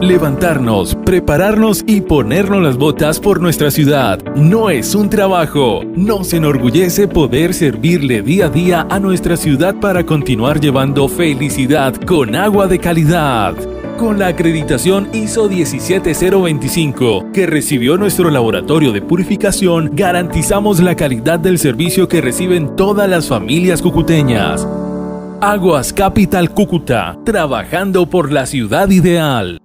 Levantarnos, prepararnos y ponernos las botas por nuestra ciudad no es un trabajo. Nos enorgullece poder servirle día a día a nuestra ciudad para continuar llevando felicidad con agua de calidad. Con la acreditación ISO 17025 que recibió nuestro laboratorio de purificación, garantizamos la calidad del servicio que reciben todas las familias cucuteñas. Aguas Capital Cúcuta, trabajando por la ciudad ideal.